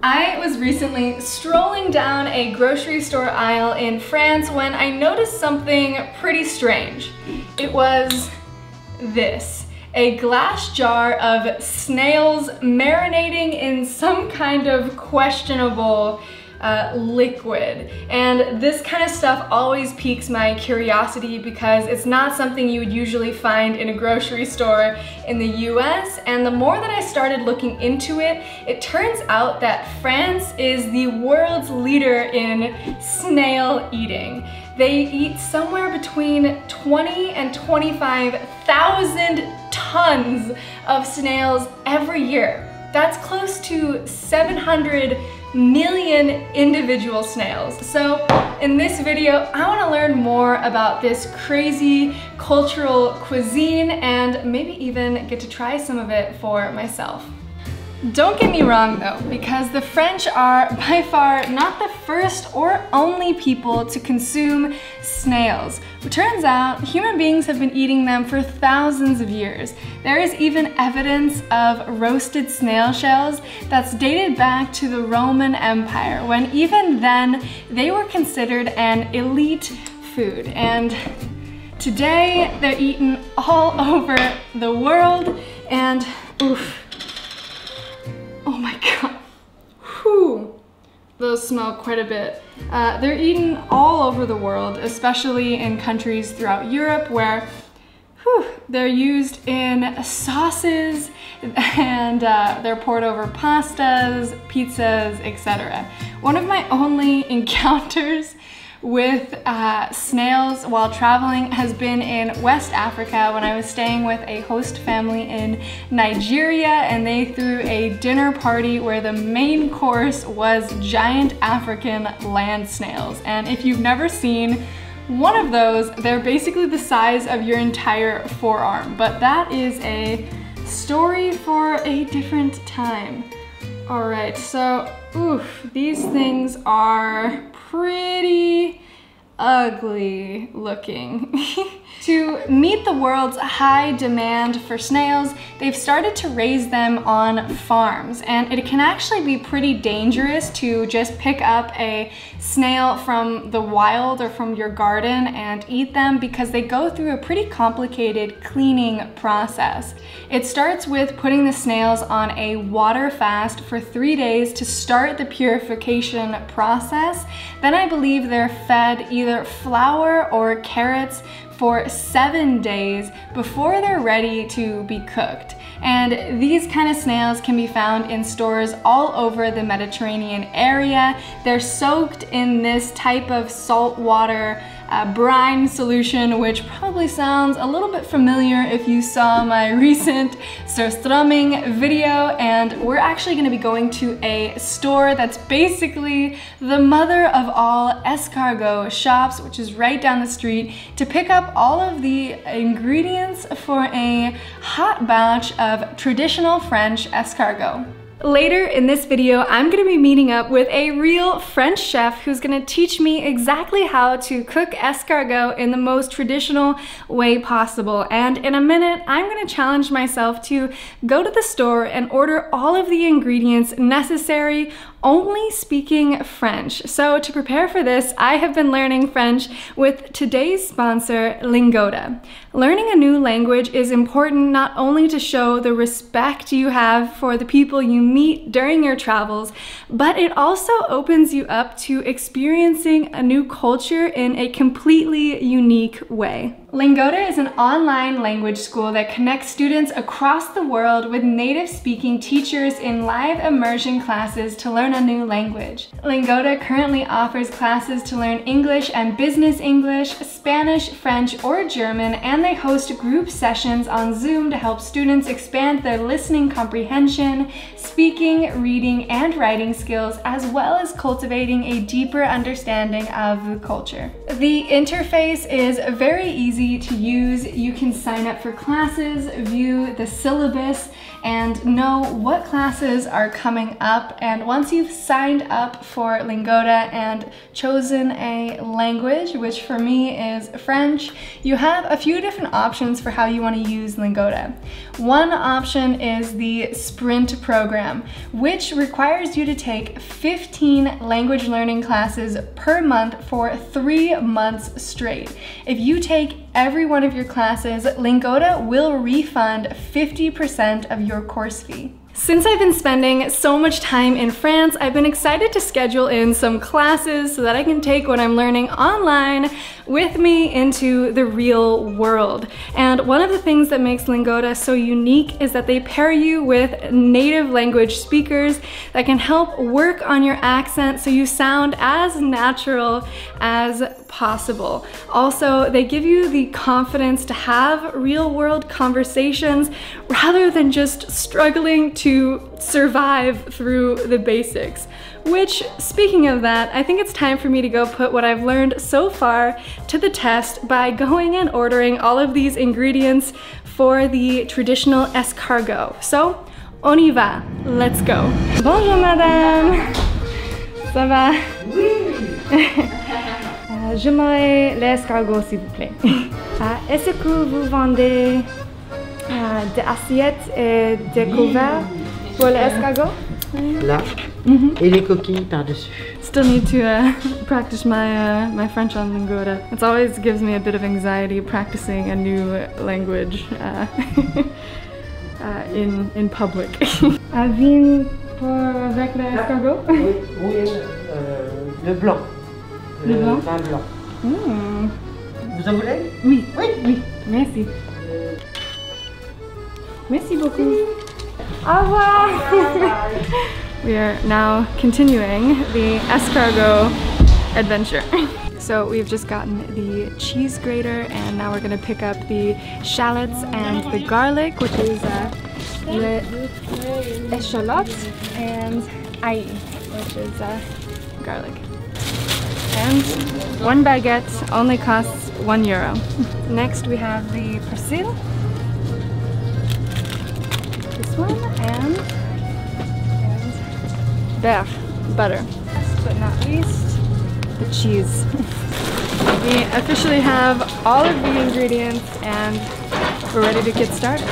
I was recently strolling down a grocery store aisle in France when I noticed something pretty strange. It was this, a glass jar of snails marinating in some kind of questionable uh, liquid. And this kind of stuff always piques my curiosity because it's not something you would usually find in a grocery store in the US. And the more that I started looking into it, it turns out that France is the world's leader in snail eating. They eat somewhere between 20 and 25,000 tons of snails every year. That's close to 700 million individual snails. So in this video, I wanna learn more about this crazy cultural cuisine and maybe even get to try some of it for myself. Don't get me wrong though, because the French are by far not the first or only people to consume snails. It turns out human beings have been eating them for thousands of years. There is even evidence of roasted snail shells that's dated back to the Roman Empire, when even then they were considered an elite food. And today they're eaten all over the world and oof, Those smell quite a bit. Uh, they're eaten all over the world, especially in countries throughout Europe where whew, they're used in sauces and uh, they're poured over pastas, pizzas, etc. One of my only encounters with uh, snails while traveling has been in West Africa when I was staying with a host family in Nigeria and they threw a dinner party where the main course was giant African land snails. And if you've never seen one of those, they're basically the size of your entire forearm. But that is a story for a different time. All right, so, oof, these things are pretty ugly looking. to meet the world's high demand for snails, they've started to raise them on farms. And it can actually be pretty dangerous to just pick up a snail from the wild or from your garden and eat them because they go through a pretty complicated cleaning process. It starts with putting the snails on a water fast for three days to start the purification process. Then I believe they're fed either flour or carrots for seven days before they're ready to be cooked. And these kind of snails can be found in stores all over the Mediterranean area. They're soaked in this type of salt water uh, brine solution, which probably sounds a little bit familiar if you saw my recent surströmming video. And we're actually gonna be going to a store that's basically the mother of all escargot shops, which is right down the street, to pick up all of the ingredients for a hot batch of traditional French escargot. Later in this video, I'm gonna be meeting up with a real French chef who's gonna teach me exactly how to cook escargot in the most traditional way possible. And in a minute, I'm gonna challenge myself to go to the store and order all of the ingredients necessary only speaking French. So to prepare for this, I have been learning French with today's sponsor, Lingoda. Learning a new language is important not only to show the respect you have for the people you meet during your travels, but it also opens you up to experiencing a new culture in a completely unique way. Lingoda is an online language school that connects students across the world with native speaking teachers in live immersion classes to learn a new language. Lingoda currently offers classes to learn English and business English, Spanish, French, or German, and they host group sessions on Zoom to help students expand their listening comprehension, speaking, reading, and writing skills, as well as cultivating a deeper understanding of the culture. The interface is very easy to use. You can sign up for classes, view the syllabus, and know what classes are coming up. And once you've signed up for Lingoda and chosen a language, which for me is French, you have a few different options for how you want to use Lingoda. One option is the Sprint program, which requires you to take 15 language learning classes per month for three months straight. If you take every one of your classes, Lingoda will refund 50% of your course fee. Since I've been spending so much time in France, I've been excited to schedule in some classes so that I can take what I'm learning online with me into the real world. And one of the things that makes Lingoda so unique is that they pair you with native language speakers that can help work on your accent so you sound as natural as possible. Also, they give you the confidence to have real world conversations rather than just struggling to survive through the basics. Which, speaking of that, I think it's time for me to go put what I've learned so far to the test by going and ordering all of these ingredients for the traditional escargot. So, on y va, let's go. Bonjour madame, ça va? Euh, J'aimerais l'escargot, s'il vous plaît. Euh, Est-ce que vous vendez euh, des assiettes et des couverts pour l'escargot? Là. Et les coquilles par-dessus. Still need to uh, practice my uh, my French on Lingoda. It always gives me a bit of anxiety practicing a new language uh, uh, in in public. Un vin pour avec l'escargot. Oui, oui euh, le blanc. Le blanc vin blanc. Mm. Vous en voulez Oui, Oui. oui, merci. Merci beaucoup. Au revoir. we are now continuing the escargot adventure. So we've just gotten the cheese grater and now we're gonna pick up the shallots and the garlic, which is uh, le échalote and ail, which is uh, garlic. And one baguette only costs one euro. Next we have the persil. One and, beurre, butter. Last but not least, the cheese. we officially have all of the ingredients and we're ready to get started.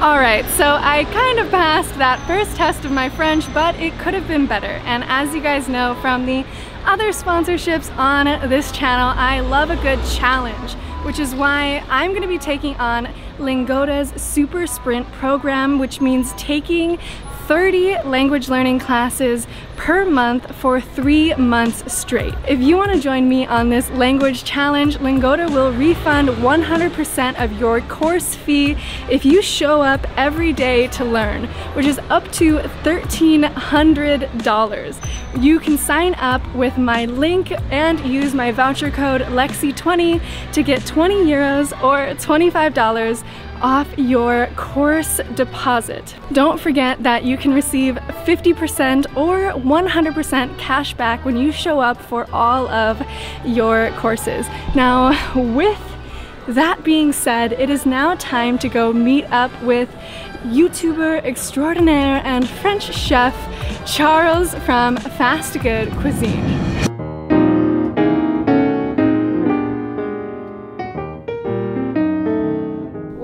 All right, so I kind of passed that first test of my French, but it could have been better. And as you guys know from the other sponsorships on this channel, I love a good challenge, which is why I'm gonna be taking on Lingoda's Super Sprint program, which means taking 30 language learning classes per month for three months straight. If you want to join me on this language challenge, Lingoda will refund 100% of your course fee if you show up every day to learn, which is up to $1,300. You can sign up with my link and use my voucher code LEXIE20 to get 20 euros or $25 off your course deposit. Don't forget that you can receive 50% or 100% cash back when you show up for all of your courses. Now, with that being said, it is now time to go meet up with YouTuber extraordinaire and French chef Charles from Fast Good Cuisine.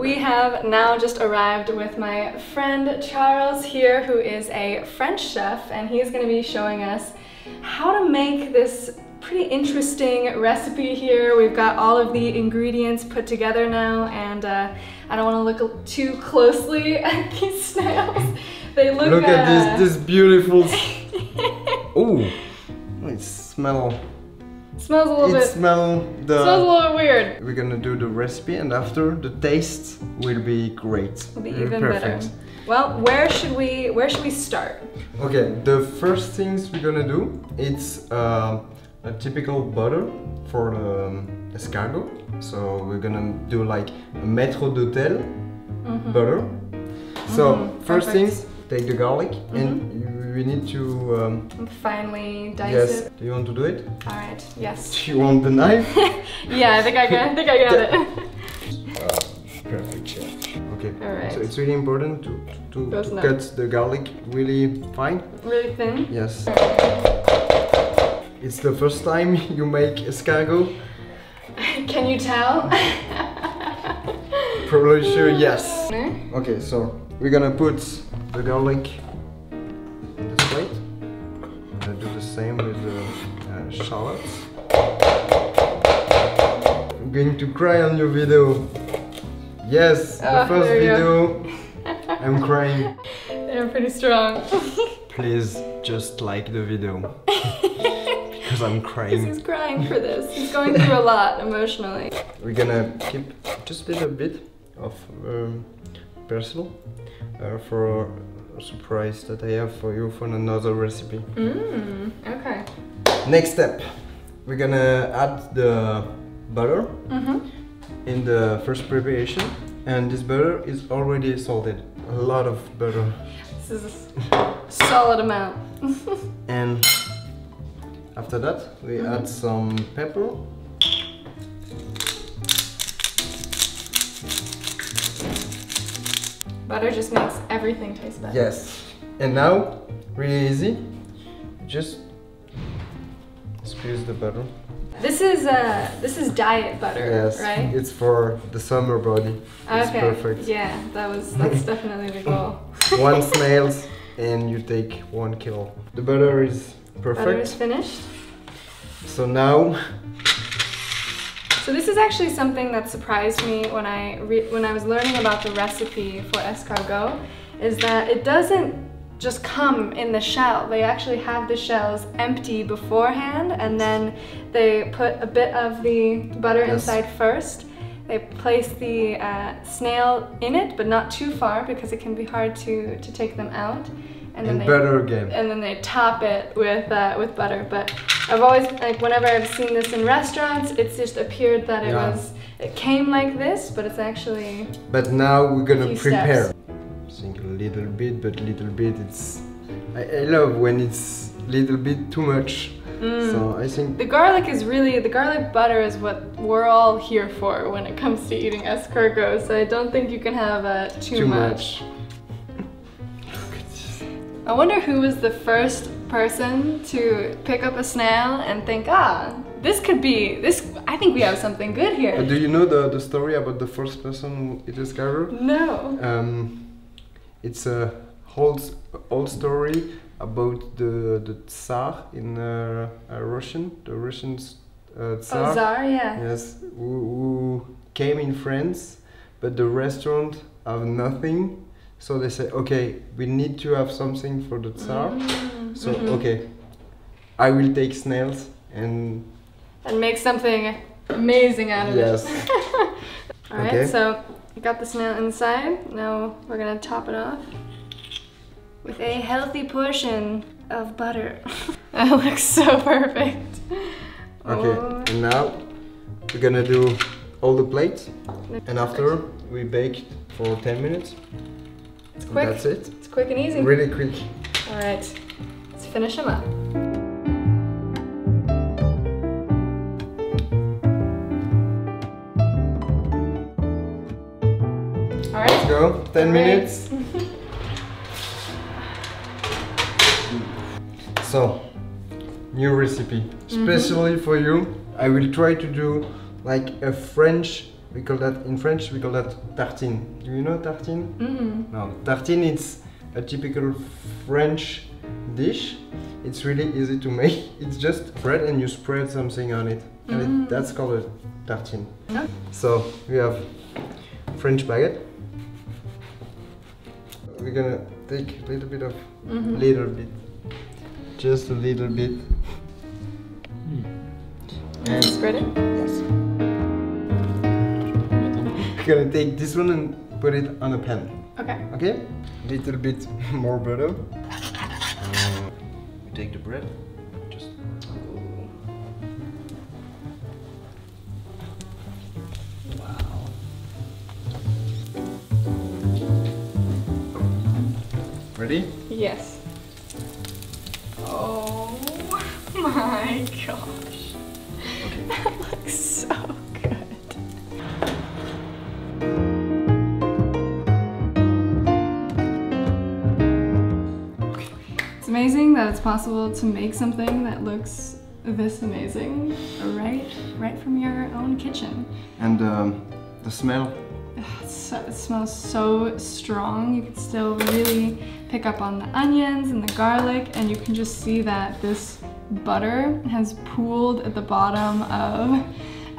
We have now just arrived with my friend Charles here, who is a French chef, and he's gonna be showing us how to make this pretty interesting recipe here. We've got all of the ingredients put together now, and uh, I don't wanna look too closely at these snails. They look- Look uh, at this, this beautiful. Ooh, it smell. Smells a little It bit, smell the. smells a little weird. We're gonna do the recipe, and after the taste will be great. Will be Mm, even Perfect. better. Well, where should we, where should we start? Okay, the first things we're gonna do it's uh, a typical butter for the um, escargot. So we're gonna do like a maître d'hôtel butter. So Mhm, first perfect. things, take the garlic, and you, we need to. Um, Finally dice yes. it. Do you want to do it? All right, yes. Do you want the knife? Yeah, I think I got, I think I got it. Perfect, chef. Ok, Okay. Alright. So it's really important to, to, to cut the garlic really fine. Really thin. Yes. It's the first time you make escargot. Can you tell? Probably sure yes. Okay, so we're gonna put the garlic same with the uh, shallots. I'm going to cry on your video. Yes, the Ah, first video. I'm crying. They're pretty strong. Please just like the video. because I'm crying. Because he's crying for this. He's going through a lot emotionally. We're gonna keep just a little bit of um, uh, for surprise that I have for you for another recipe. Mmm, okay. Next step, we're gonna add the butter Mm-hmm. in the first preparation, and this butter is already salted. A lot of butter, This is a solid amount. and after that, we add some pepper. Butter just makes everything taste better. Yes, and now really easy. Just squeeze the butter. This is uh this is diet butter, Yes, right? it's for the summer body. It's okay. perfect. Yeah, that was that's definitely the goal. one snails and you take one kilo. The butter is perfect. Butter is finished. So now, So this is actually something that surprised me when I re- when I was learning about the recipe for escargot, is that it doesn't just come in the shell. They actually have the shells empty beforehand, and then they put a bit of the butter Yes. inside first. They place the uh, snail in it, but not too far because it can be hard to to take them out. And and they butter again. and then they top it with uh, with butter. But I've always like whenever I've seen this in restaurants, it's just appeared that it Yeah. was it came like this, but it's actually But now we're gonna prepare. steps. Think a little bit, but little bit. It's I, I love when it's little bit too much. Mm. So I think the garlic is really the garlic butter is what we're all here for when it comes to eating escargot. So I don't think you can have uh, too, too much. much. Look at this. I wonder who was the first person to pick up a snail and think, ah, this could be this. I think we have something good Uh, here. do you know the, the story about the first person who ate escargot? No. Um, it's a whole old story about the the Tsar in uh, uh, Russian, the Russian uh, Tsar. Oh, Czar, yeah. Yes, who, who came in France, but the restaurant have nothing, so they say, okay, we need to have something for the Tsar. Mm, So mhm. okay, I will take snails and and make something amazing out of Yes. it. All right, Okay. so you got the snail inside. Now we're gonna top it off with a healthy portion of butter. that looks so perfect. okay, Oh. and now we're gonna do all the plates, and after we bake for 10 minutes. It's quick. That's it. It's quick and easy. Really quick. All right, let's finish them up. All right. Let's go. 10 minutes. So, new recipe, mm-hmm. especially for you. I will try to do like a French. We call that in French. We call that tartine. Do you know tartine? Mm. No, tartine. It's a typical French dish. It's really easy to make. It's just bread and you spread something on it, and it, that's called a tartine. Yeah. So we have French baguette. We're gonna take a little bit of, Mhm. little bit, just a little bit. And Spread it. yes, we're gonna take this one and put it on a pan. Okay. Okay, A little bit more butter. Uh, we take the bread, just wow. Ready? Yes. Oh my gosh. That looks so possible to make something that looks this amazing right, right from your own kitchen. And um, the smell. So, it smells so strong. You can still really pick up on the onions and the garlic, and you can just see that this butter has pooled at the bottom of,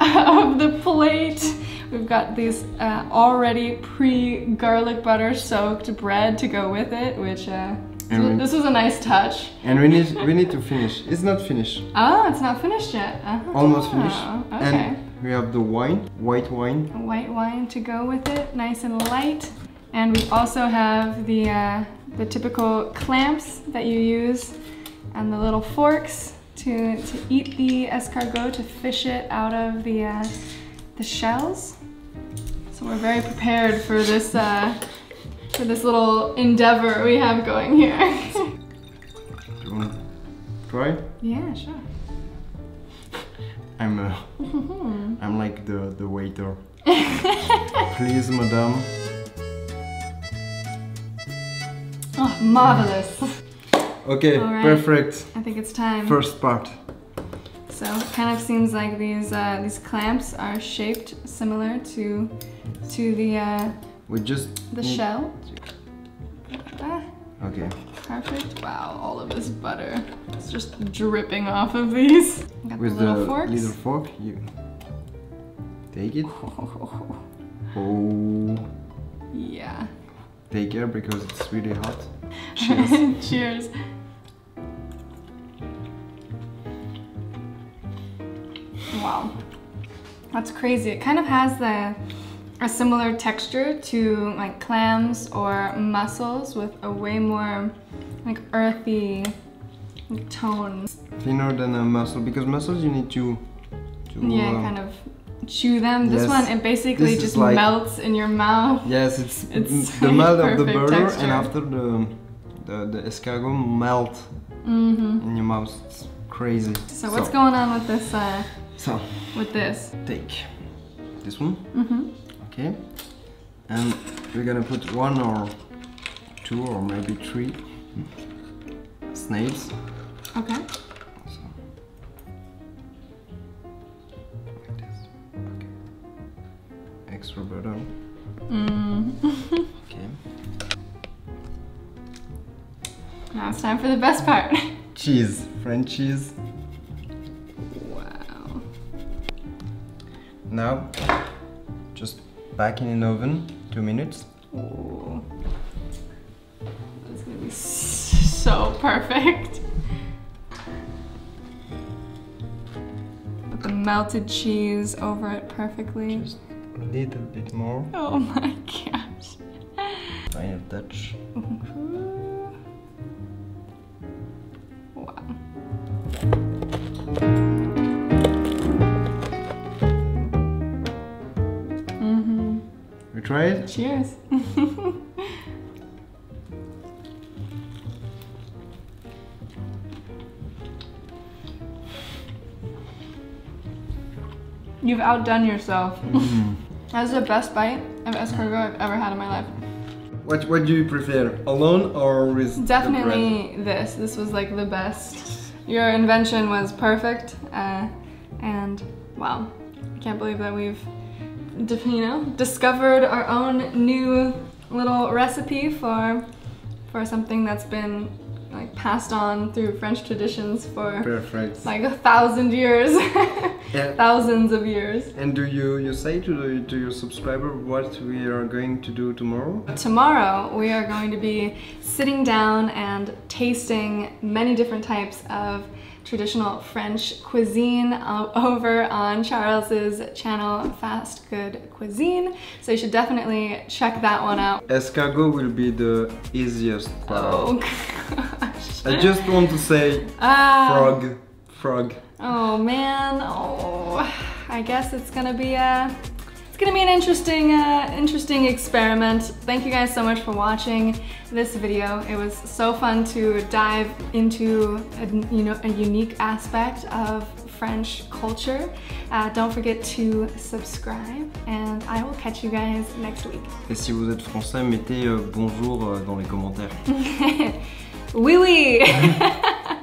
of the plate. We've got these uh, already pre-garlic butter soaked bread to go with it, which uh, And we- this was a nice touch. And we need we need to finish. It's not finished. Oh, it's not finished yet. Oh, Almost finished. Okay. And we have the wine, white wine. A white wine to go with it, nice and light. And we also have the uh, the typical clamps that you use and the little forks to, to eat the escargot, to fish it out of the, uh, the shells. So we're very prepared for this, uh, for this little endeavor we have going here. Do you want to try? yeah, sure. I'm uh, I'm like the the waiter. Please, madame. Oh, marvelous. Okay, right. perfect. I think it's time. First part. So it kind of seems like these uh, these clamps are shaped similar to to the uh, We just the shell. Ah, Okay. perfect. Wow, all of this butter. It's just dripping off of these. Got With the the little forks. little fork, you take it. Oh, yeah. take care because it's really hot. Cheers. Cheers. Wow. That's crazy. It kind of has the a similar texture to like clams or mussels with a way more like earthy tone. Thinner than a mussel because mussels you need to. to Yeah, uh, kind of chew them. This yes. one it basically just like- melts in your mouth. Yes, it's, It's the melt of the butter texture. and after the the, the escargot melt hmm in your mouth. It's crazy. So what's going on with this uh So with this? take this one, hmm okay, and we're gonna put one or two or maybe three snails. Okay. So like this. Okay. Extra butter. Mm. Okay. now it's time for the best part. Cheese, French cheese. Wow. Now, back in an oven, two minutes. Ooh. That's gonna be so perfect. Put the melted cheese over it perfectly. Just a little bit more. Oh my gosh. Final touch. Cheers. You've outdone yourself. That's the best bite of escargot I've ever had in my life. What What do you prefer, alone or with the bread? Definitely this. This was like the best. Your invention was perfect, uh, and wow, I can't believe that we've, you know, discovered our own new little recipe for for something that's been like passed on through French traditions for Perfect. like a thousand years, Yeah. thousands of years. And do you you say to the, to your subscriber what we are going to do tomorrow? Tomorrow, we are going to be sitting down and tasting many different types of traditional French cuisine uh, over on Charles's channel, Fast Good Cuisine. So you should definitely check that one out. Escargot will be the easiest part. Oh gosh. I just want to say Ah. frog, frog. Oh man. Oh, I guess it's gonna be a. It's gonna be an interesting, uh, interesting experiment. Thank you guys so much for watching this video. It was so fun to dive into, a, you know, a unique aspect of French culture. Uh, don't forget to subscribe, and I will catch you guys next week. Et si vous êtes français, mettez euh, bonjour euh, dans les commentaires. oui, oui.